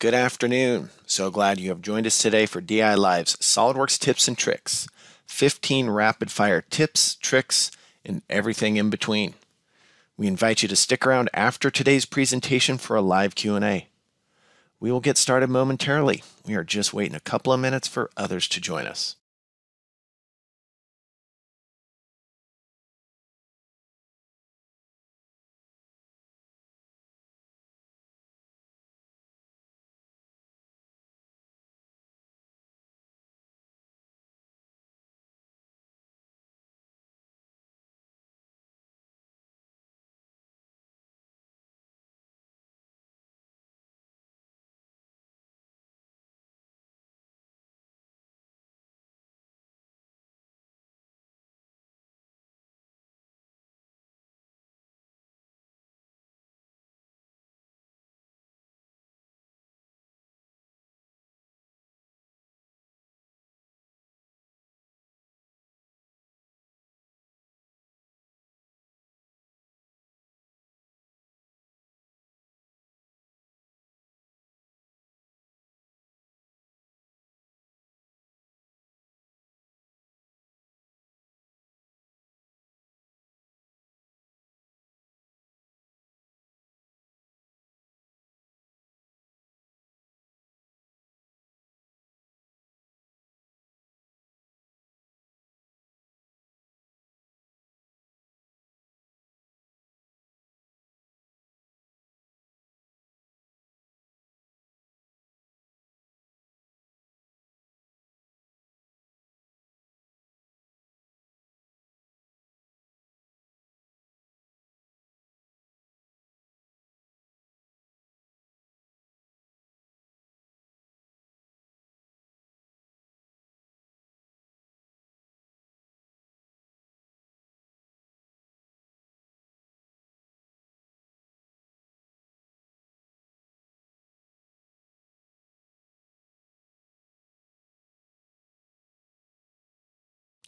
Good afternoon. So glad you have joined us today for DI Live's SOLIDWORKS tips and tricks. 15 rapid fire tips, tricks, and everything in between. We invite you to stick around after today's presentation for a live Q&A. We will get started momentarily. We are just waiting a couple of minutes for others to join us.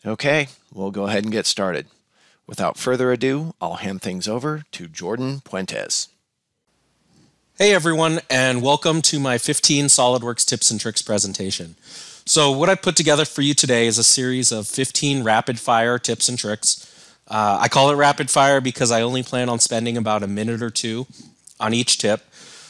Okay, we'll go ahead and get started. Without further ado, I'll hand things over to Jordan Puentes. Hey everyone, and welcome to my 15 SOLIDWORKS tips and tricks presentation. So what I put together for you today is a series of 15 rapid fire tips and tricks. Uh, I call it rapid fire because I only plan on spending about a minute or two on each tip.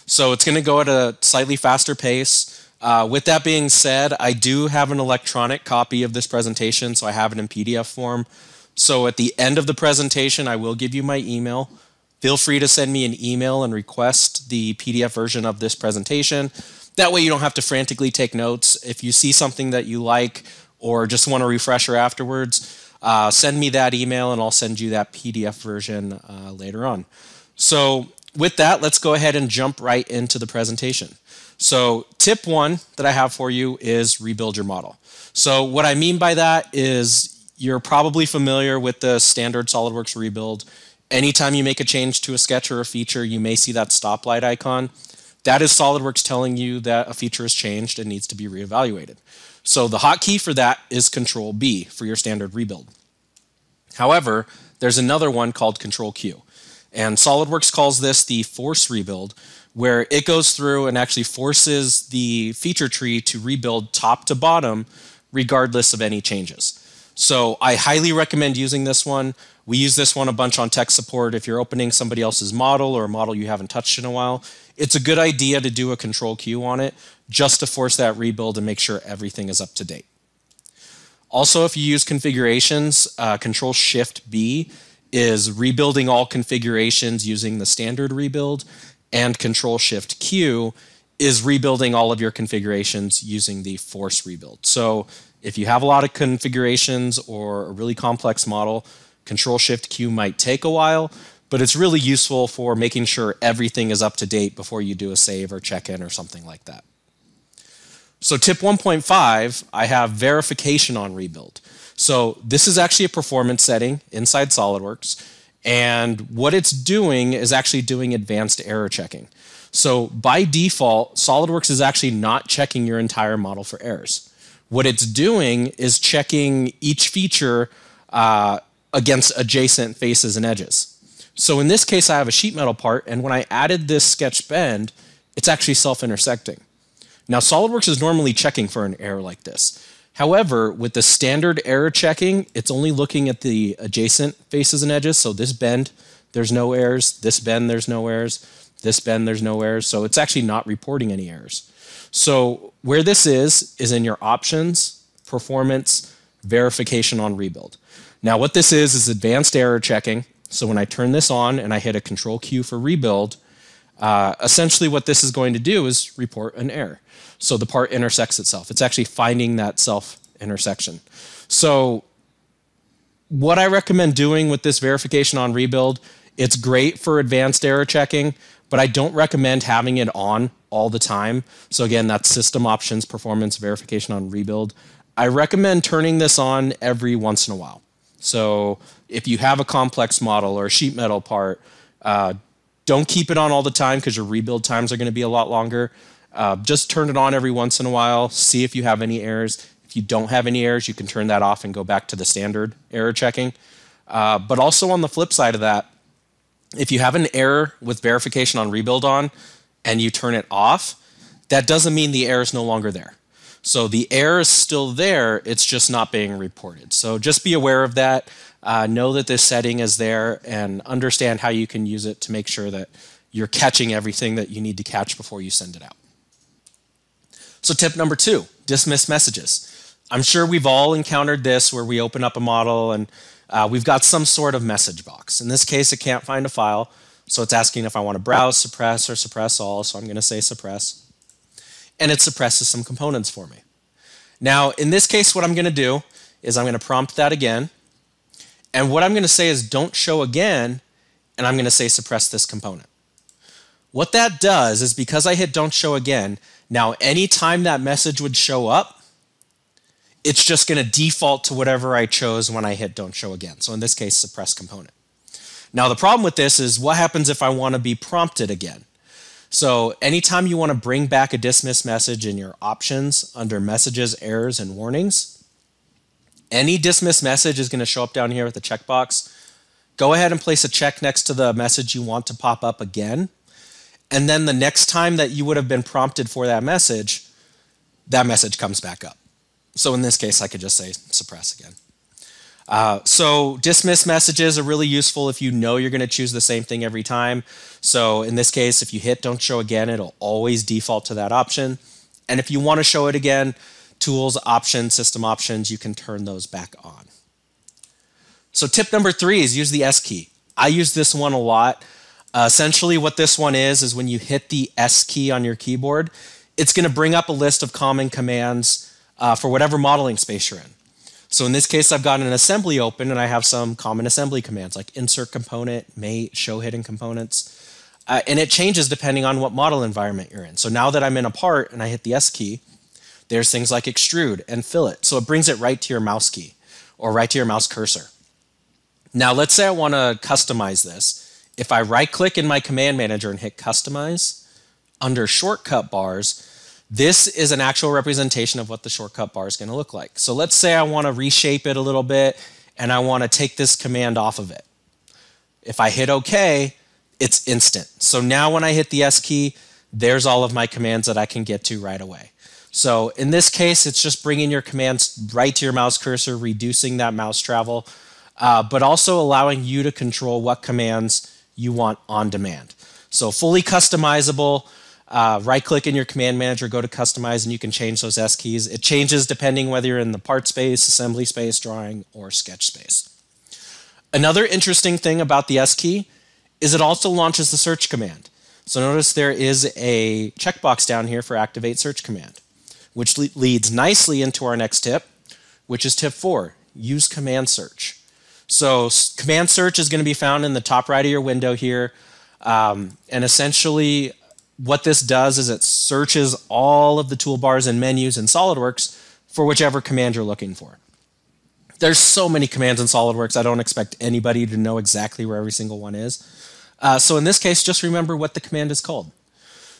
So it's going to go at a slightly faster pace. Uh, with that being said, I do have an electronic copy of this presentation, so I have it in PDF form. So at the end of the presentation, I will give you my email. Feel free to send me an email and request the PDF version of this presentation. That way you don't have to frantically take notes. If you see something that you like or just want a refresher afterwards, uh, send me that email and I'll send you that PDF version uh, later on. So with that, let's go ahead and jump right into the presentation. So tip one that I have for you is rebuild your model. So what I mean by that is you're probably familiar with the standard SOLIDWORKS rebuild. Anytime you make a change to a sketch or a feature, you may see that stoplight icon. That is SOLIDWORKS telling you that a feature has changed and needs to be reevaluated. So the hotkey for that is Control B for your standard rebuild. However, there's another one called Control Q. And SOLIDWORKS calls this the force rebuild, where it goes through and actually forces the feature tree to rebuild top to bottom regardless of any changes. So I highly recommend using this one. We use this one a bunch on tech support. If you're opening somebody else's model or a model you haven't touched in a while, it's a good idea to do a control Q on it just to force that rebuild and make sure everything is up to date. Also, if you use configurations, uh, Control Shift B is rebuilding all configurations using the standard rebuild and Control Shift Q is rebuilding all of your configurations using the force rebuild. So if you have a lot of configurations or a really complex model, Control Shift Q might take a while, but it's really useful for making sure everything is up to date before you do a save or check-in or something like that. So tip 1.5, I have verification on rebuild. So this is actually a performance setting inside SOLIDWORKS. And what it's doing is actually doing advanced error checking. So by default, SOLIDWORKS is actually not checking your entire model for errors. What it's doing is checking each feature uh, against adjacent faces and edges. So in this case, I have a sheet metal part, and when I added this sketch bend, it's actually self-intersecting. Now, SOLIDWORKS is normally checking for an error like this. However, with the standard error checking, it's only looking at the adjacent faces and edges. So this bend, there's no errors. This bend, there's no errors. This bend, there's no errors. So it's actually not reporting any errors. So where this is, is in your options, performance, verification on rebuild. Now what this is, is advanced error checking. So when I turn this on and I hit a control Q for rebuild, uh, essentially what this is going to do is report an error. So the part intersects itself. It's actually finding that self intersection. So what I recommend doing with this verification on rebuild, it's great for advanced error checking, but I don't recommend having it on all the time. So again, that's system options, performance, verification on rebuild. I recommend turning this on every once in a while. So if you have a complex model or a sheet metal part, uh, don't keep it on all the time because your rebuild times are going to be a lot longer. Uh, just turn it on every once in a while, see if you have any errors. If you don't have any errors, you can turn that off and go back to the standard error checking. Uh, but also on the flip side of that, if you have an error with verification on rebuild on and you turn it off, that doesn't mean the error is no longer there. So the error is still there, it's just not being reported. So just be aware of that. Uh, know that this setting is there and understand how you can use it to make sure that you're catching everything that you need to catch before you send it out. So tip number two, dismiss messages. I'm sure we've all encountered this where we open up a model and uh, we've got some sort of message box. In this case, it can't find a file, so it's asking if I want to browse, suppress, or suppress all, so I'm going to say suppress. And it suppresses some components for me. Now, in this case, what I'm going to do is I'm going to prompt that again. And what I'm going to say is don't show again, and I'm going to say suppress this component. What that does is because I hit don't show again, now anytime that message would show up, it's just going to default to whatever I chose when I hit don't show again. So in this case, suppress component. Now the problem with this is what happens if I want to be prompted again? So anytime you want to bring back a dismiss message in your options under messages, errors, and warnings, any dismiss message is going to show up down here with a checkbox. Go ahead and place a check next to the message you want to pop up again. And then the next time that you would have been prompted for that message, that message comes back up. So in this case, I could just say suppress again. Uh, so dismiss messages are really useful if you know you're going to choose the same thing every time. So in this case, if you hit don't show again, it'll always default to that option. And if you want to show it again, tools, options, system options, you can turn those back on. So tip number three is use the S key. I use this one a lot. Uh, essentially, what this one is, is when you hit the S key on your keyboard, it's going to bring up a list of common commands uh, for whatever modeling space you're in. So in this case, I've got an assembly open and I have some common assembly commands like insert component, mate, show hidden components. Uh, and it changes depending on what model environment you're in. So now that I'm in a part and I hit the S key, there's things like extrude and fillet. So it brings it right to your mouse key or right to your mouse cursor. Now let's say I want to customize this. If I right click in my command manager and hit customize, under shortcut bars, this is an actual representation of what the shortcut bar is going to look like. So let's say I want to reshape it a little bit and I want to take this command off of it. If I hit OK, it's instant. So now when I hit the S key, there's all of my commands that I can get to right away. So in this case, it's just bringing your commands right to your mouse cursor, reducing that mouse travel, uh, but also allowing you to control what commands you want on demand. So fully customizable. Uh, right click in your command manager, go to customize, and you can change those S keys. It changes depending whether you're in the part space, assembly space, drawing, or sketch space. Another interesting thing about the S key is it also launches the search command. So notice there is a checkbox down here for activate search command, which le leads nicely into our next tip, which is tip four, use command search. So command search is going to be found in the top right of your window here. Um, and essentially what this does is it searches all of the toolbars and menus in SOLIDWORKS for whichever command you're looking for. There's so many commands in SOLIDWORKS, I don't expect anybody to know exactly where every single one is. Uh, so in this case, just remember what the command is called.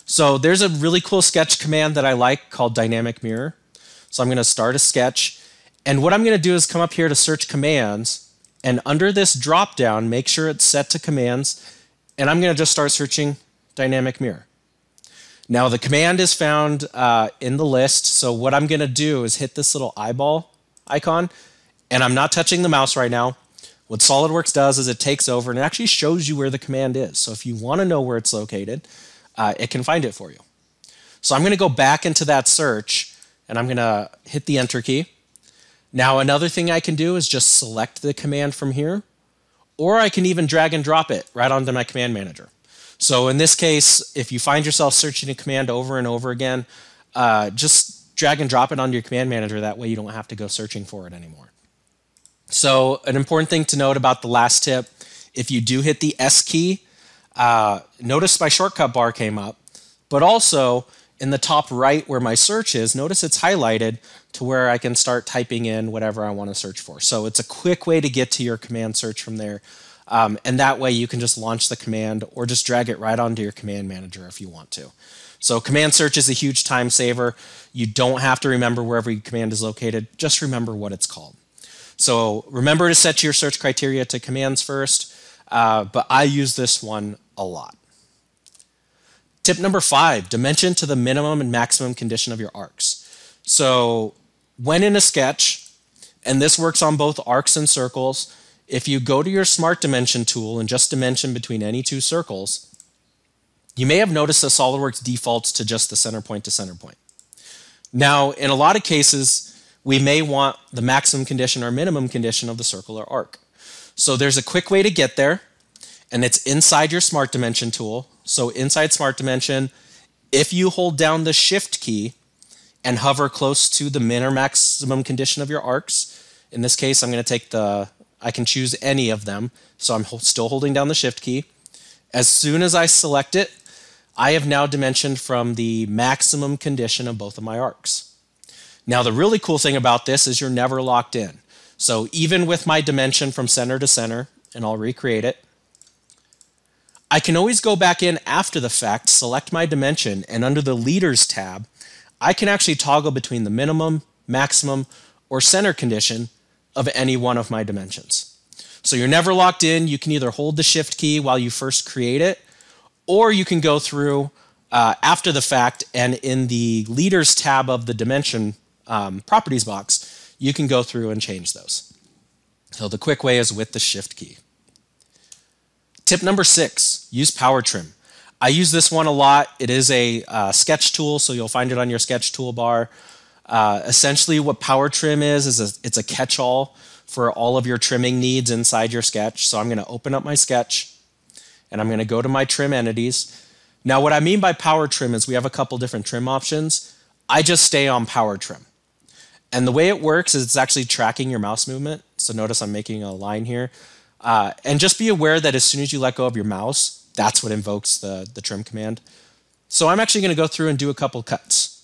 So there's a really cool sketch command that I like called dynamic mirror. So I'm going to start a sketch. And what I'm going to do is come up here to search commands and under this drop down, make sure it's set to commands. And I'm going to just start searching dynamic mirror. Now the command is found uh, in the list. So what I'm gonna do is hit this little eyeball icon and I'm not touching the mouse right now. What SOLIDWORKS does is it takes over and it actually shows you where the command is. So if you wanna know where it's located, uh, it can find it for you. So I'm gonna go back into that search and I'm gonna hit the enter key. Now another thing I can do is just select the command from here, or I can even drag and drop it right onto my command manager. So in this case, if you find yourself searching a command over and over again, uh, just drag and drop it onto your command manager. That way you don't have to go searching for it anymore. So an important thing to note about the last tip, if you do hit the S key, uh, notice my shortcut bar came up, but also in the top right where my search is, notice it's highlighted to where I can start typing in whatever I want to search for. So it's a quick way to get to your command search from there. Um, and that way you can just launch the command or just drag it right onto your command manager if you want to. So command search is a huge time saver. You don't have to remember where every command is located. Just remember what it's called. So remember to set your search criteria to commands first, uh, but I use this one a lot. Tip number five, dimension to the minimum and maximum condition of your arcs. So when in a sketch, and this works on both arcs and circles, if you go to your smart dimension tool and just dimension between any two circles, you may have noticed that SOLIDWORKS defaults to just the center point to center point. Now, in a lot of cases, we may want the maximum condition or minimum condition of the circle or arc. So there's a quick way to get there, and it's inside your smart dimension tool. So inside Smart Dimension, if you hold down the Shift key and hover close to the min or maximum condition of your arcs, in this case, I'm going to take the, I can choose any of them. So I'm still holding down the Shift key. As soon as I select it, I have now dimensioned from the maximum condition of both of my arcs. Now, the really cool thing about this is you're never locked in. So even with my dimension from center to center, and I'll recreate it, I can always go back in after the fact, select my dimension, and under the leaders tab, I can actually toggle between the minimum, maximum, or center condition of any one of my dimensions. So you're never locked in. You can either hold the shift key while you first create it, or you can go through uh, after the fact and in the leaders tab of the dimension um, properties box, you can go through and change those. So the quick way is with the shift key. Tip number six, use power trim. I use this one a lot. It is a uh, sketch tool, so you'll find it on your sketch toolbar. Uh, essentially what power trim is, is a, it's a catch-all for all of your trimming needs inside your sketch. So I'm gonna open up my sketch and I'm gonna go to my trim entities. Now what I mean by power trim is we have a couple different trim options. I just stay on power trim. And the way it works is it's actually tracking your mouse movement. So notice I'm making a line here. Uh, and just be aware that as soon as you let go of your mouse, that's what invokes the, the trim command. So I'm actually going to go through and do a couple cuts.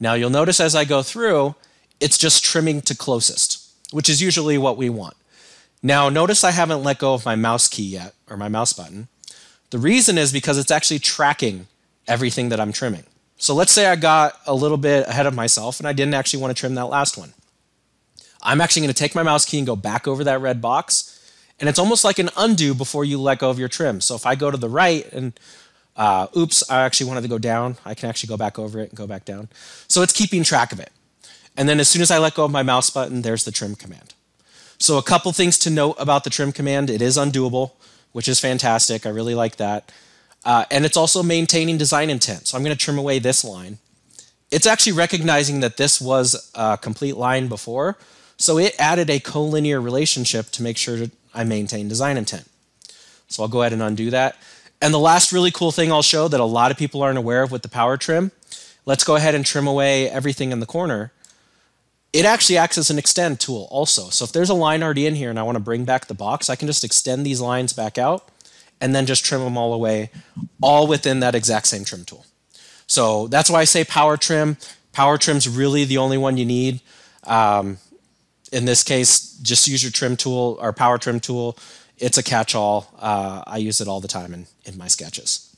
Now you'll notice as I go through, it's just trimming to closest, which is usually what we want. Now notice I haven't let go of my mouse key yet, or my mouse button. The reason is because it's actually tracking everything that I'm trimming. So let's say I got a little bit ahead of myself and I didn't actually want to trim that last one. I'm actually going to take my mouse key and go back over that red box and it's almost like an undo before you let go of your trim. So if I go to the right and uh, oops, I actually wanted to go down, I can actually go back over it and go back down. So it's keeping track of it. And then as soon as I let go of my mouse button, there's the trim command. So a couple things to note about the trim command. It is undoable, which is fantastic. I really like that. Uh, and it's also maintaining design intent. So I'm going to trim away this line. It's actually recognizing that this was a complete line before. So it added a collinear relationship to make sure that I maintain design intent. So I'll go ahead and undo that. And the last really cool thing I'll show that a lot of people aren't aware of with the power trim, let's go ahead and trim away everything in the corner. It actually acts as an extend tool also. So if there's a line already in here and I want to bring back the box, I can just extend these lines back out and then just trim them all away, all within that exact same trim tool. So that's why I say power trim. Power trim's really the only one you need. Um, in this case, just use your trim tool or power trim tool. It's a catch-all. Uh, I use it all the time in, in my sketches.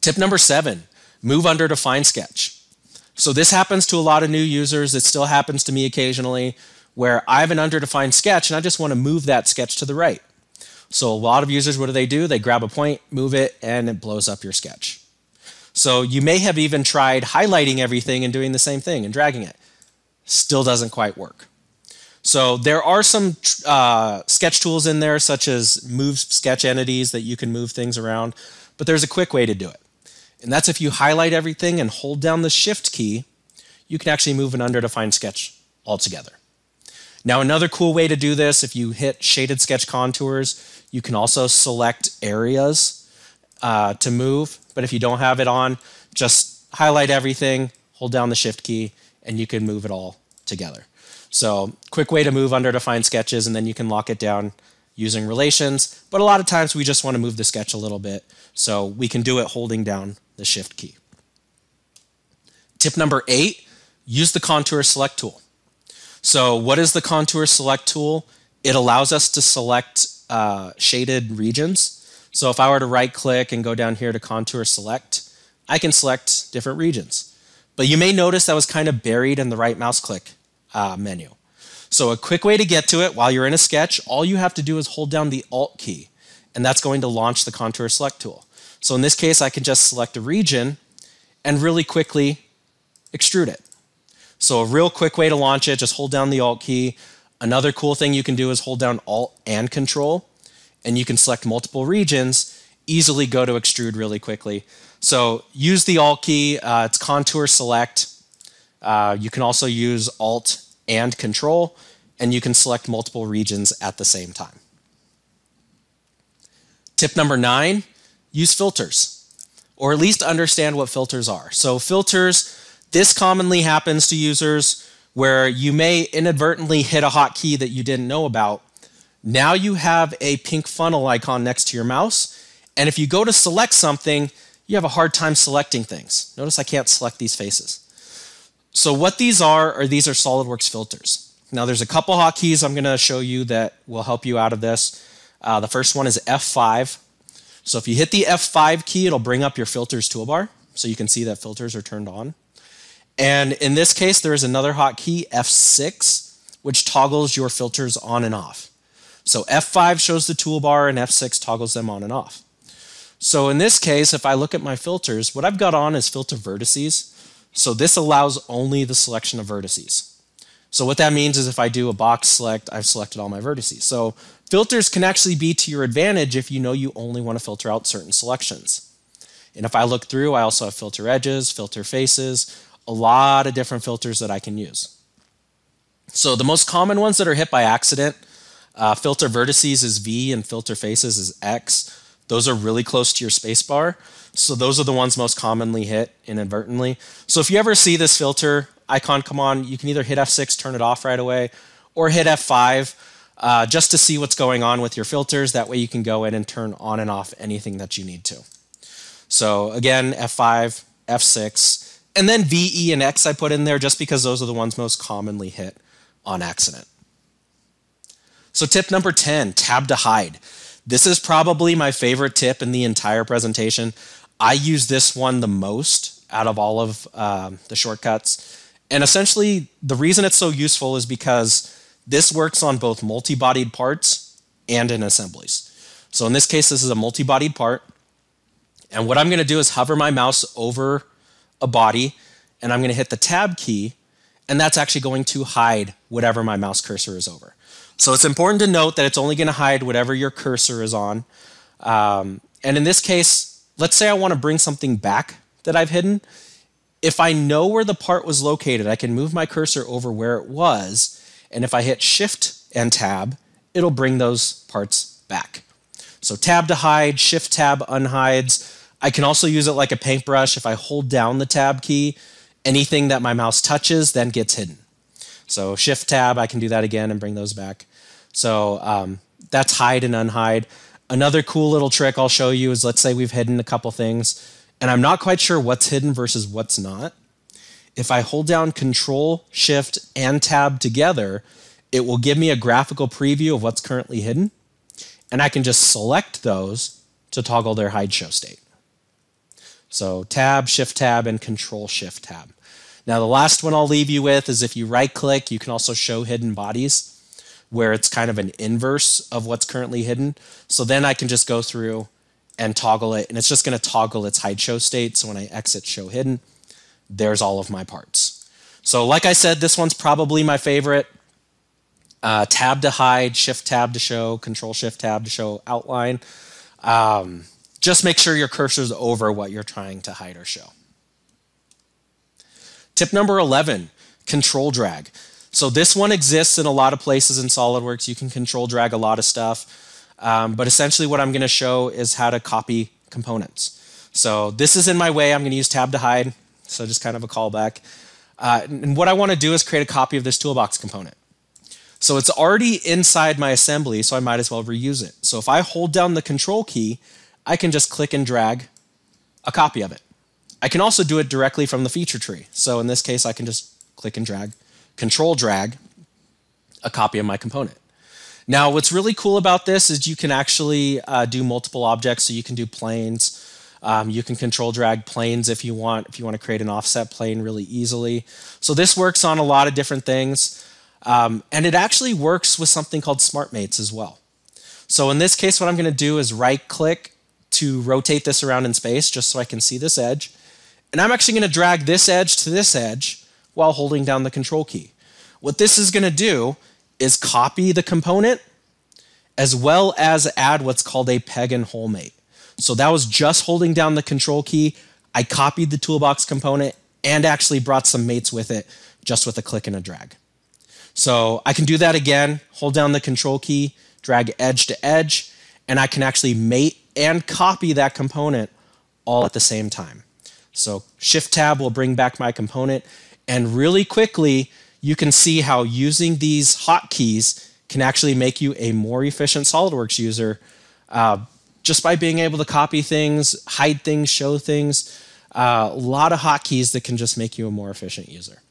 Tip number seven, move under to define sketch. So this happens to a lot of new users. It still happens to me occasionally where I have an underdefined sketch and I just want to move that sketch to the right. So a lot of users, what do they do? They grab a point, move it, and it blows up your sketch. So you may have even tried highlighting everything and doing the same thing and dragging it. Still doesn't quite work. So there are some uh, sketch tools in there, such as move sketch entities that you can move things around, but there's a quick way to do it. And that's if you highlight everything and hold down the shift key, you can actually move an underdefined sketch altogether. Now, another cool way to do this, if you hit shaded sketch contours, you can also select areas uh, to move. But if you don't have it on, just highlight everything, hold down the shift key, and you can move it all together. So quick way to move underdefined sketches, and then you can lock it down using relations. But a lot of times we just want to move the sketch a little bit. So we can do it holding down the shift key. Tip number eight, use the contour select tool. So what is the contour select tool? It allows us to select uh, shaded regions. So if I were to right click and go down here to contour select, I can select different regions. But you may notice that was kind of buried in the right mouse click uh, menu. So a quick way to get to it while you're in a sketch, all you have to do is hold down the Alt key, and that's going to launch the contour select tool. So in this case, I can just select a region and really quickly extrude it. So a real quick way to launch it, just hold down the Alt key. Another cool thing you can do is hold down Alt and Control, and you can select multiple regions, easily go to extrude really quickly. So use the Alt key, uh, it's contour select. Uh, you can also use Alt and Control, and you can select multiple regions at the same time. Tip number nine, use filters, or at least understand what filters are. So filters, this commonly happens to users where you may inadvertently hit a hotkey that you didn't know about. Now you have a pink funnel icon next to your mouse, and if you go to select something, you have a hard time selecting things. Notice I can't select these faces. So what these are, are these are SOLIDWORKS filters. Now there's a couple hotkeys I'm going to show you that will help you out of this. Uh, the first one is F5. So if you hit the F5 key, it'll bring up your filters toolbar. So you can see that filters are turned on. And in this case, there is another hotkey, F6, which toggles your filters on and off. So F5 shows the toolbar and F6 toggles them on and off. So in this case, if I look at my filters, what I've got on is filter vertices. So this allows only the selection of vertices. So what that means is if I do a box select, I've selected all my vertices. So filters can actually be to your advantage if you know you only want to filter out certain selections. And if I look through, I also have filter edges, filter faces, a lot of different filters that I can use. So the most common ones that are hit by accident, uh, filter vertices is V and filter faces is X. Those are really close to your spacebar. So those are the ones most commonly hit inadvertently. So if you ever see this filter icon come on, you can either hit F6, turn it off right away, or hit F5 uh, just to see what's going on with your filters. That way you can go in and turn on and off anything that you need to. So again, F5, F6, and then V, E, and X I put in there just because those are the ones most commonly hit on accident. So tip number 10, tab to hide. This is probably my favorite tip in the entire presentation. I use this one the most out of all of um, the shortcuts. And essentially, the reason it's so useful is because this works on both multi-bodied parts and in assemblies. So in this case, this is a multi-bodied part. And what I'm going to do is hover my mouse over a body, and I'm going to hit the tab key, and that's actually going to hide whatever my mouse cursor is over. So it's important to note that it's only going to hide whatever your cursor is on. Um, and in this case, let's say I want to bring something back that I've hidden. If I know where the part was located, I can move my cursor over where it was. And if I hit Shift and Tab, it'll bring those parts back. So Tab to hide, Shift Tab unhides. I can also use it like a paintbrush. If I hold down the Tab key, anything that my mouse touches then gets hidden. So Shift Tab, I can do that again and bring those back. So um, that's hide and unhide. Another cool little trick I'll show you is let's say we've hidden a couple things and I'm not quite sure what's hidden versus what's not. If I hold down Control, Shift, and Tab together, it will give me a graphical preview of what's currently hidden. And I can just select those to toggle their hide show state. So Tab, Shift Tab, and Control Shift Tab. Now the last one I'll leave you with is if you right click, you can also show hidden bodies where it's kind of an inverse of what's currently hidden. So then I can just go through and toggle it. And it's just going to toggle its hide show state. So when I exit show hidden, there's all of my parts. So like I said, this one's probably my favorite. Uh, tab to hide, shift tab to show, control shift tab to show outline. Um, just make sure your cursor's over what you're trying to hide or show. Tip number 11, control drag. So this one exists in a lot of places in SOLIDWORKS. You can control drag a lot of stuff. Um, but essentially what I'm going to show is how to copy components. So this is in my way. I'm going to use tab to hide. So just kind of a callback. Uh, and what I want to do is create a copy of this toolbox component. So it's already inside my assembly, so I might as well reuse it. So if I hold down the control key, I can just click and drag a copy of it. I can also do it directly from the feature tree. So in this case, I can just click and drag, control drag a copy of my component. Now, what's really cool about this is you can actually uh, do multiple objects. So you can do planes. Um, you can control drag planes if you want, if you want to create an offset plane really easily. So this works on a lot of different things. Um, and it actually works with something called SmartMates as well. So in this case, what I'm going to do is right click to rotate this around in space just so I can see this edge. And I'm actually going to drag this edge to this edge while holding down the control key. What this is going to do is copy the component as well as add what's called a peg and hole mate. So that was just holding down the control key. I copied the toolbox component and actually brought some mates with it just with a click and a drag. So I can do that again, hold down the control key, drag edge to edge, and I can actually mate and copy that component all at the same time. So shift tab will bring back my component and really quickly you can see how using these hotkeys can actually make you a more efficient SOLIDWORKS user uh, just by being able to copy things, hide things, show things. Uh, a lot of hotkeys that can just make you a more efficient user.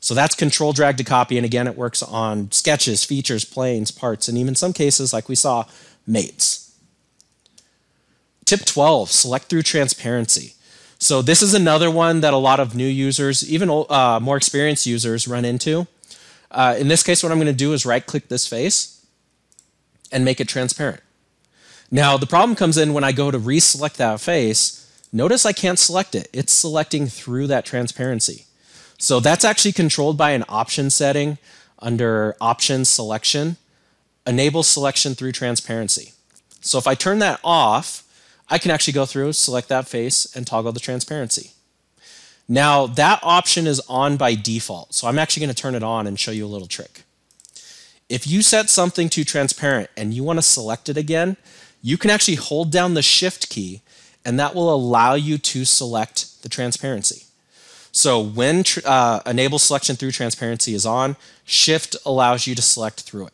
So that's control drag to copy. And again, it works on sketches, features, planes, parts, and even some cases, like we saw, mates. Tip 12, select through transparency. So this is another one that a lot of new users, even uh, more experienced users run into. Uh, in this case, what I'm going to do is right click this face and make it transparent. Now, the problem comes in when I go to reselect that face. Notice I can't select it. It's selecting through that transparency. So that's actually controlled by an option setting under options selection, enable selection through transparency. So if I turn that off, I can actually go through, select that face, and toggle the transparency. Now that option is on by default, so I'm actually going to turn it on and show you a little trick. If you set something to transparent and you want to select it again, you can actually hold down the shift key and that will allow you to select the transparency. So when uh, enable selection through transparency is on, shift allows you to select through it.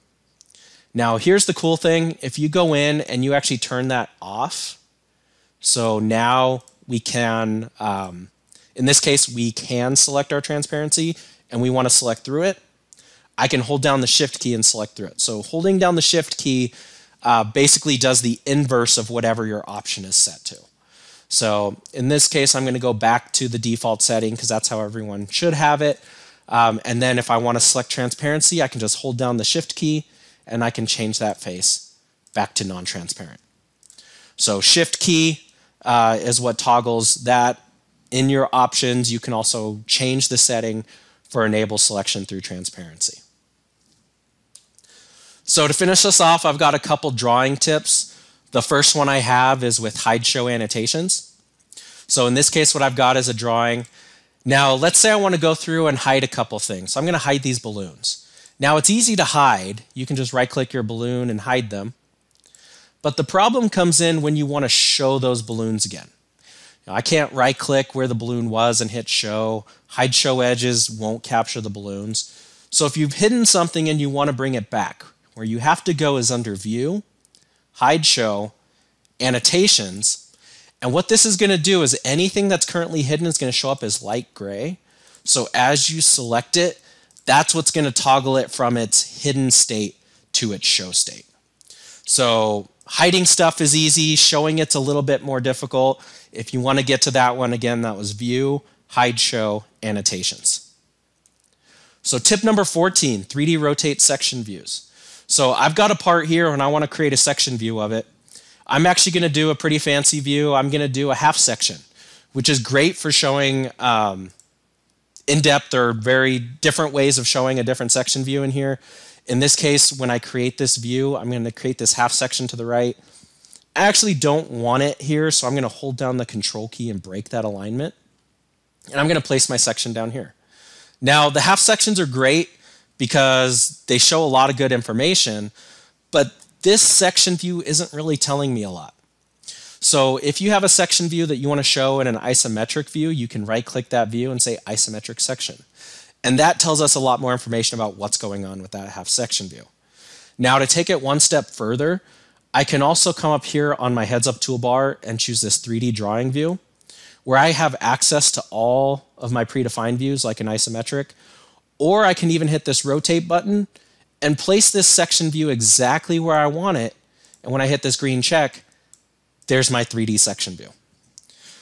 Now here's the cool thing. If you go in and you actually turn that off, so now we can, um, in this case, we can select our transparency and we want to select through it. I can hold down the shift key and select through it. So holding down the shift key uh, basically does the inverse of whatever your option is set to. So in this case, I'm going to go back to the default setting because that's how everyone should have it. Um, and then if I want to select transparency, I can just hold down the shift key and I can change that face back to non-transparent. So shift key uh, is what toggles that. In your options, you can also change the setting for enable selection through transparency. So to finish this off, I've got a couple drawing tips. The first one I have is with hide show annotations. So in this case, what I've got is a drawing. Now, let's say I want to go through and hide a couple things. So I'm going to hide these balloons. Now, it's easy to hide. You can just right click your balloon and hide them. But the problem comes in when you want to show those balloons again. Now, I can't right click where the balloon was and hit show. Hide show edges won't capture the balloons. So if you've hidden something and you want to bring it back, where you have to go is under view, hide show, annotations. And what this is going to do is anything that's currently hidden is going to show up as light gray. So as you select it, that's what's going to toggle it from its hidden state to its show state. So hiding stuff is easy, showing it's a little bit more difficult. If you want to get to that one, again, that was view, hide show, annotations. So tip number 14, 3D rotate section views. So I've got a part here and I want to create a section view of it. I'm actually going to do a pretty fancy view. I'm going to do a half section, which is great for showing um, in-depth or very different ways of showing a different section view in here. In this case, when I create this view, I'm going to create this half section to the right. I actually don't want it here, so I'm going to hold down the control key and break that alignment. And I'm going to place my section down here. Now, the half sections are great because they show a lot of good information, but this section view isn't really telling me a lot. So if you have a section view that you want to show in an isometric view, you can right click that view and say isometric section. And that tells us a lot more information about what's going on with that half section view. Now to take it one step further, I can also come up here on my heads up toolbar and choose this 3D drawing view where I have access to all of my predefined views like an isometric, or I can even hit this rotate button and place this section view exactly where I want it. And when I hit this green check, there's my 3D section view.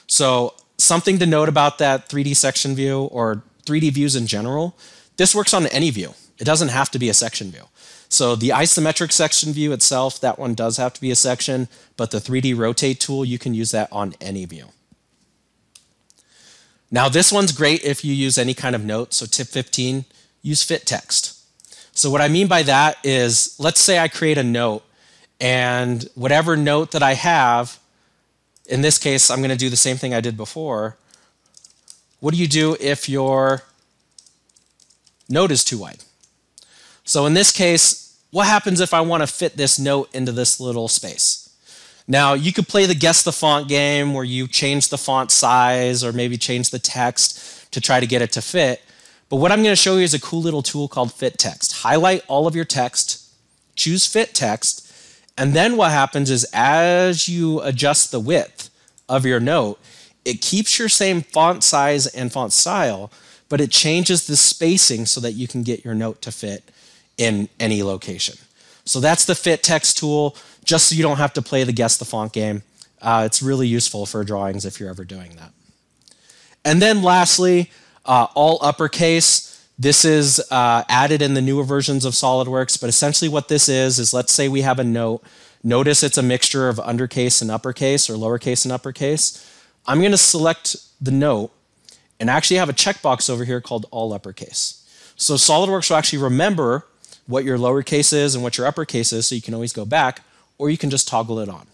So something to note about that 3D section view or 3D views in general, this works on any view. It doesn't have to be a section view. So the isometric section view itself, that one does have to be a section, but the 3D rotate tool, you can use that on any view. Now this one's great if you use any kind of note. So tip 15, use fit text. So what I mean by that is, let's say I create a note and whatever note that I have, in this case, I'm going to do the same thing I did before. What do you do if your note is too wide? So in this case, what happens if I want to fit this note into this little space? Now, you could play the guess the font game where you change the font size or maybe change the text to try to get it to fit. But what I'm going to show you is a cool little tool called Fit Text. Highlight all of your text, choose Fit Text, and then what happens is as you adjust the width of your note, it keeps your same font size and font style, but it changes the spacing so that you can get your note to fit in any location. So that's the fit text tool, just so you don't have to play the guess the font game. Uh, it's really useful for drawings if you're ever doing that. And then lastly, uh, all uppercase. This is uh, added in the newer versions of SolidWorks, but essentially what this is, is let's say we have a note. Notice it's a mixture of undercase and uppercase or lowercase and uppercase. I'm going to select the note and actually have a checkbox over here called all uppercase. So SolidWorks will actually remember what your lowercase is and what your uppercase is, so you can always go back, or you can just toggle it on.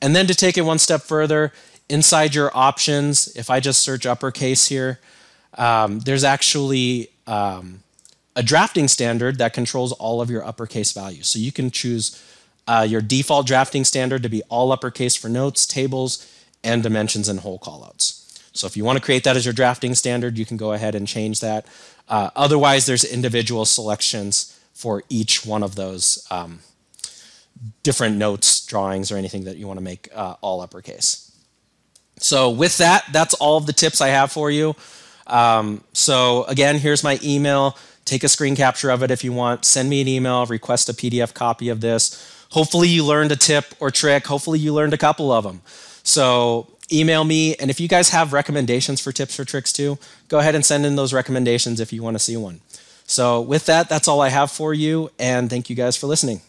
And then to take it one step further, inside your options, if I just search uppercase here, um, there's actually um, a drafting standard that controls all of your uppercase values. So you can choose uh, your default drafting standard to be all uppercase for notes, tables, and dimensions and hole callouts. So if you want to create that as your drafting standard, you can go ahead and change that. Uh, otherwise, there's individual selections for each one of those um, different notes, drawings, or anything that you want to make uh, all uppercase. So with that, that's all of the tips I have for you. Um, so again, here's my email. Take a screen capture of it if you want. Send me an email, request a PDF copy of this. Hopefully you learned a tip or trick. Hopefully you learned a couple of them. So email me. And if you guys have recommendations for tips or tricks too, go ahead and send in those recommendations if you want to see one. So with that, that's all I have for you. And thank you guys for listening.